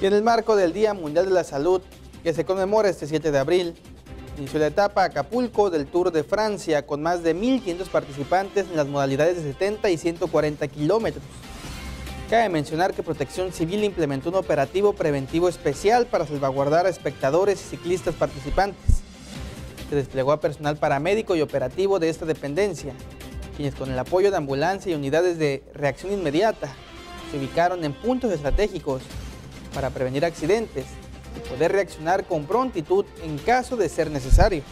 Y en el marco del Día Mundial de la Salud, que se conmemora este 7 de abril, inició la etapa Acapulco del Tour de Francia con más de 1.500 participantes en las modalidades de 70 y 140 kilómetros. Cabe mencionar que Protección Civil implementó un operativo preventivo especial para salvaguardar a espectadores y ciclistas participantes. Se desplegó a personal paramédico y operativo de esta dependencia, quienes con el apoyo de ambulancia y unidades de reacción inmediata se ubicaron en puntos estratégicos para prevenir accidentes y poder reaccionar con prontitud en caso de ser necesario.